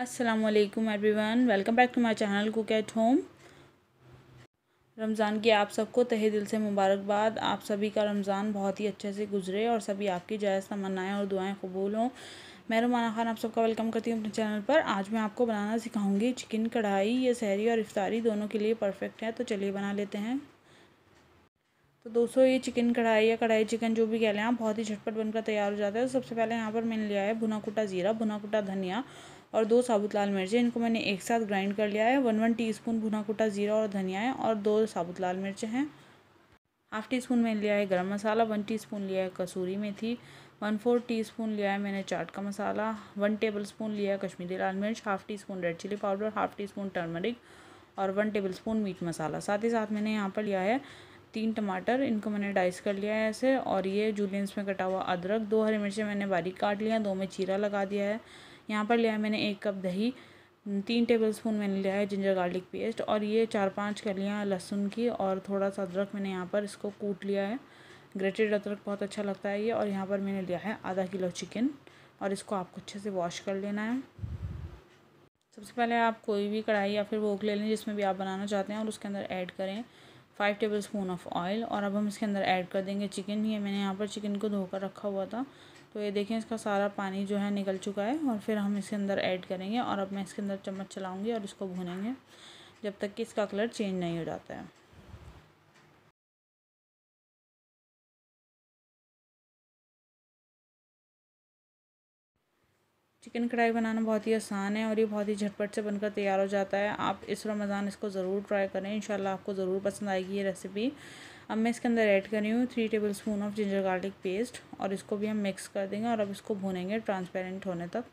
अस्सलाम वालेकुम everyone welcome back to my channel Cook at Home Ramzan की आप सबको तहे दिल से मुबारकबाद। आप सभी का रमज़ान बहुत ही अच्छे से गुजरे और सभी आपकी जायज़ तमन्नाएँ और दुआएँ कबूल हों। मैं रुमाना खान, आप सबका वेलकम करती हूँ अपने चैनल पर। आज मैं आपको बनाना सिखाऊँगी चिकन कढ़ाई। ये सहरी और इफ्तारी दोनों के लिए परफेक्ट है तो चलिए बना लेते हैं। तो दोस्तों, ये चिकन कढ़ाई या कढ़ाई चिकन जो भी कह लें आप, बहुत ही झटपट बनकर तैयार हो जाता है। सबसे पहले यहाँ पर मैंने लिया है भुना कुटा ज़ीरा, भुना कुटा धनिया और दो साबुत लाल मिर्चें। इनको मैंने एक साथ ग्राइंड कर लिया है। वन वन टीस्पून भुना कुटा ज़ीरा और धनिया है और दो साबुत लाल मिर्चें हैं। हाफ़ टी स्पून मैंने लिया है गरम मसाला, वन टीस्पून लिया है kasuri methi, one four teaspoon लिया है मैंने चाट का मसाला, वन टेबल स्पून लिया है कश्मीरी लाल मिर्च, half teaspoon red chilli powder half teaspoon turmeric और one tablespoon meat masala. साथ ही साथ मैंने यहाँ पर लिया है तीन टमाटर। इनको मैंने डाइस कर लिया है ऐसे और ये जूलियंस में कटा हुआ अदरक, दो हरी मिर्चें मैंने बारीक काट लिया, दो में चीरा लगा दिया है। यहाँ पर लिया है मैंने एक कप दही तीन टेबल स्पून मैंने लिया है जिंजर गार्लिक पेस्ट और ये चार पाँच कलियाँ लहसुन की और थोड़ा सा अदरक मैंने यहाँ पर इसको कूट लिया है। ग्रेटेड अदरक बहुत अच्छा लगता है ये और यहाँ पर मैंने लिया है आधा किलो चिकन और इसको आपको अच्छे से वॉश कर लेना है। सबसे पहले आप कोई भी कढ़ाई या फिर वोक ले लें जिसमें भी आप बनाना चाहते हैं और उसके अंदर ऐड करें five tablespoon of oil और अब हम इसके अंदर ऐड कर देंगे चिकन ये मैंने यहाँ पर चिकन को धोकर रखा हुआ था। तो ये देखें, इसका सारा पानी जो है निकल चुका है और फिर हम इसके अंदर ऐड करेंगे और अब मैं इसके अंदर चम्मच चलाऊँगी और इसको भूनेंगे जब तक कि इसका कलर चेंज नहीं हो जाता है। चिकन कढ़ाई बनाना बहुत ही आसान है और ये बहुत ही झटपट से बनकर तैयार हो जाता है। आप इस रमज़ान इसको ज़रूर ट्राई करें, इंशाल्लाह आपको ज़रूर पसंद आएगी ये रेसिपी अब मैं इसके अंदर ऐड कर रही हूँ three tablespoon of ginger garlic paste और इसको भी हम मिक्स कर देंगे और अब इसको भूनेंगे ट्रांसपेरेंट होने तक।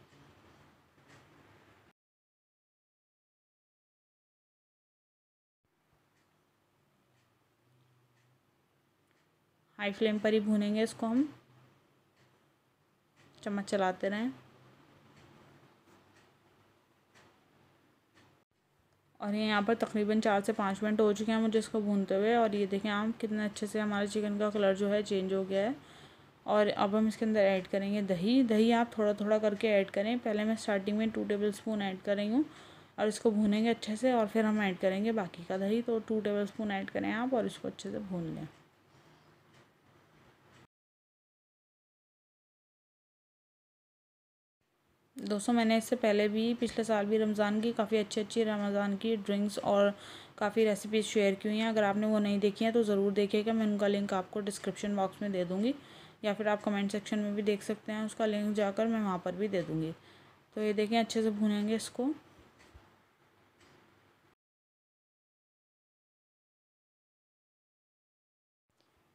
हाई फ्लेम पर ही भूनेंगे इसको हम। चम्मच चलाते रहें। और ये यहाँ पर तकरीबन चार से पाँच मिनट हो चुके हैं मुझे इसको भूनते हुए। और ये देखें आप कितने अच्छे से हमारे चिकन का कलर जो है चेंज हो गया है। और अब हम इसके अंदर ऐड करेंगे दही। दही आप थोड़ा थोड़ा करके ऐड करें। पहले मैं स्टार्टिंग में टू टेबल स्पून ऐड कर रही हूँ और इसको भूनेंगे अच्छे से और फिर हम ऐड करेंगे बाकी का दही। तो टू टेबल स्पून ऐड करें आप और इसको अच्छे से भून लें। दोस्तों, मैंने इससे पहले भी पिछले साल भी रमज़ान की काफ़ी अच्छी अच्छी रमज़ान की ड्रिंक्स और काफ़ी रेसिपीज़ शेयर की हुई हैं। अगर आपने वो नहीं देखी हैं तो ज़रूर देखिएगा मैं उनका लिंक आपको डिस्क्रिप्शन बॉक्स में दे दूँगी या फिर आप कमेंट सेक्शन में भी देख सकते हैं। उसका लिंक जाकर मैं वहाँ पर भी दे दूँगी। तो ये देखें, अच्छे से भूनेंगे इसको।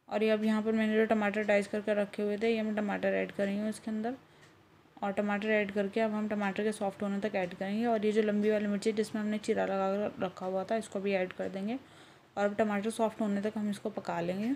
और ये अब यहाँ पर मैंने जो टमाटर डाइस करके रखे हुए थे, ये मैं टमाटर ऐड कर रही हूँ इसके अंदर। और टमाटर ऐड करके अब हम टमाटर के सॉफ्ट होने तक ऐड करेंगे और ये जो लंबी वाली मिर्ची जिसमें हमने चीरा लगा रखा हुआ था, इसको भी ऐड कर देंगे। और अब टमाटर सॉफ्ट होने तक हम इसको पका लेंगे।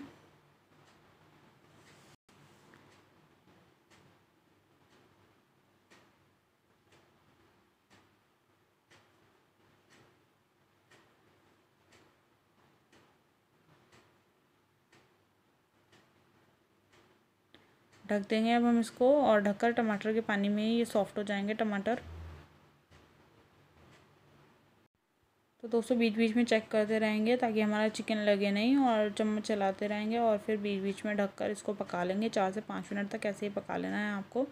ढक देंगे अब हम इसको और ढककर टमाटर के पानी में ये सॉफ्ट हो जाएँगे टमाटर। तो दोस्तों बीच बीच में चेक करते रहेंगे ताकि हमारा चिकन लगे नहीं और चम्मच चलाते रहेंगे और फिर बीच बीच में ढककर इसको पका लेंगे। चार से पाँच मिनट तक ऐसे ही पका लेना है आपको।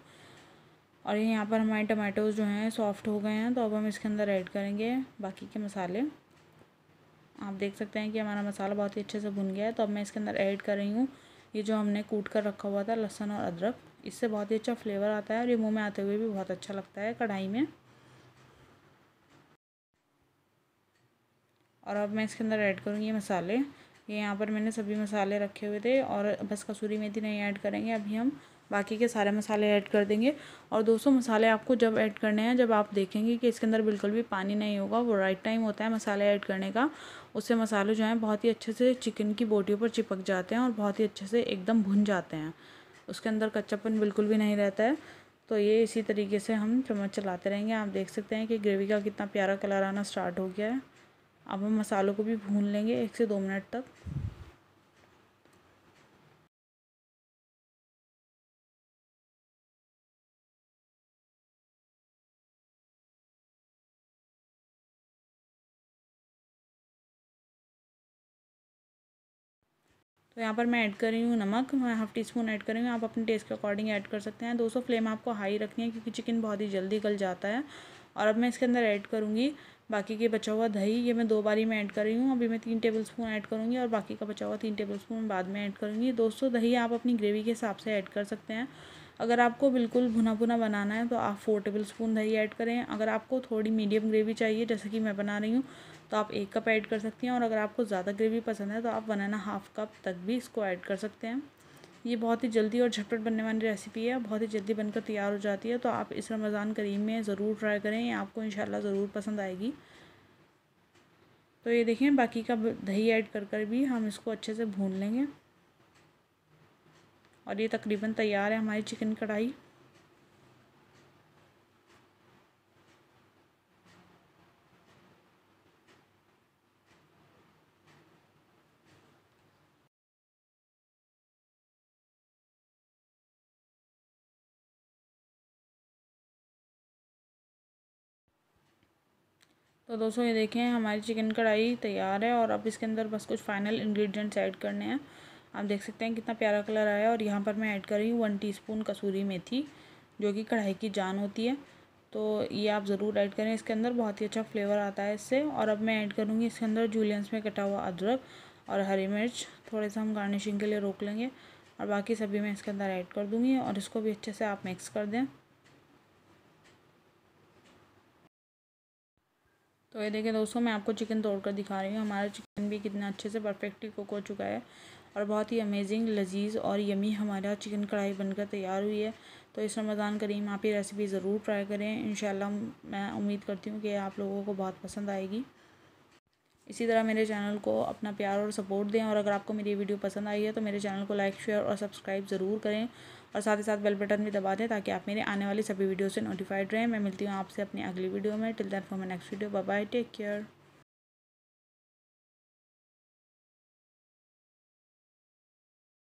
और ये यहाँ पर हमारे टमाटोज़ जो हैं, सॉफ्ट हो गए हैं तो अब हम इसके अंदर ऐड करेंगे बाकी के मसाले। आप देख सकते हैं कि हमारा मसाला बहुत ही अच्छे से भुन गया है तो अब मैं इसके अंदर ऐड कर रही हूँ ये जो हमने कूट कर रखा हुआ था लहसन और अदरक, इससे बहुत ही अच्छा फ्लेवर आता है और ये मुँह में आते हुए भी बहुत अच्छा लगता है कढ़ाई में। और अब मैं इसके अंदर ऐड करूँगी मसाले। ये यहाँ पर मैंने सभी मसाले रखे हुए थे और बस कसूरी मेथी नहीं ऐड करेंगे, अभी हम बाकी के सारे मसाले ऐड कर देंगे। और दोस्तों, मसाले आपको जब ऐड करने हैं, जब आप देखेंगे कि इसके अंदर बिल्कुल भी पानी नहीं होगा, वो राइट टाइम होता है मसाले ऐड करने का, उससे मसाले जो हैं बहुत ही अच्छे से चिकन की बोटियों पर चिपक जाते हैं और बहुत ही अच्छे से एकदम भुन जाते हैं। उसके अंदर कच्चापन बिल्कुल भी नहीं रहता है। तो ये इसी तरीके से हम चम्मच चलाते रहेंगे। आप देख सकते हैं कि ग्रेवी का कितना प्यारा कलर आना स्टार्ट हो गया है। अब हम मसालों को भी भून लेंगे एक से दो मिनट तक। तो यहाँ पर मैं ऐड कर रही हूँ नमक, मैं हाफ़ टी स्पून ऐड कर रही हूँ। आप अपने टेस्ट के अकॉर्डिंग ऐड कर सकते हैं। दोस्तों फ्लेम आपको हाई रखनी है क्योंकि चिकन बहुत ही जल्दी गल जाता है। और अब मैं इसके अंदर ऐड करूँगी बाकी के बचा हुआ दही। ये मैं दो बारी में ऐड कर रही हूँ। अभी मैं तीन टेबल स्पून ऐड करूँगी और बाकी का बचा हुआ तीन टेबल स्पून बाद में ऐड करूँगी। दोस्तों, दही आप अपनी ग्रेवी के हिसाब से ऐड कर सकते हैं। अगर आपको बिल्कुल भुना भुना बनाना है तो आप फोर टेबल स्पून दही ऐड करें। अगर आपको थोड़ी मीडियम ग्रेवी चाहिए, जैसे कि मैं बना रही हूँ तो आप एक कप ऐड कर सकती हैं और अगर आपको ज़्यादा ग्रेवी पसंद है तो आप वन एंड हाफ़ कप तक भी इसको ऐड कर सकते हैं। ये बहुत ही जल्दी और झटपट बनने वाली रेसिपी है, बहुत ही जल्दी बनकर तैयार हो जाती है तो आप इस रमज़ान करीम में ज़रूर ट्राई करें, ये आपको इंशाल्लाह ज़रूर पसंद आएगी। तो ये देखें, बाकी का दही ऐड कर कर भी हम इसको अच्छे से भून लेंगे। और ये तकरीबन तैयार है हमारी चिकन कढ़ाई। तो दोस्तों ये देखें, हमारी चिकन कढ़ाई तैयार है और अब इसके अंदर बस कुछ फाइनल इंग्रेडिएंट्स ऐड करने हैं। आप देख सकते हैं कितना प्यारा कलर आया और यहाँ पर मैं ऐड कर रही हूँ वन टीस्पून कसूरी मेथी, जो कि कढ़ाई की जान होती है। तो ये आप ज़रूर ऐड करें, इसके अंदर बहुत ही अच्छा फ्लेवर आता है इससे। और अब मैं ऐड करूँगी इसके अंदर जूलियंस में कटा हुआ अदरक और हरी मिर्च। थोड़े सा हम गार्निशिंग के लिए रोक लेंगे और बाकी सभी मैं इसके अंदर ऐड कर दूँगी और इसको भी अच्छे से आप मिक्स कर दें। तो ये देखिए दोस्तों, मैं आपको चिकन तोड़ कर दिखा रही हूँ। हमारा चिकन भी कितना अच्छे से परफेक्टली कुक हो चुका है। और बहुत ही अमेजिंग लजीज और यमी हमारा चिकन कढ़ाई बनकर तैयार हुई है। तो इस रमज़ान करीम आप ये रेसिपी ज़रूर ट्राई करें। इन मैं उम्मीद करती हूँ कि आप लोगों को बहुत पसंद आएगी। इसी तरह मेरे चैनल को अपना प्यार और सपोर्ट दें और अगर आपको मेरी वीडियो पसंद आई है तो मेरे चैनल को लाइक शेयर और सब्सक्राइब ज़रूर करें। और साथ ही साथ बेल बटन भी दबा दें ताकि आप मेरे आने वाली सभी वीडियो से नोटिफाइड रहें। मैं मिलती हूँ आपसे अपनी अगली वीडियो में। Till that for my next video bye bye take care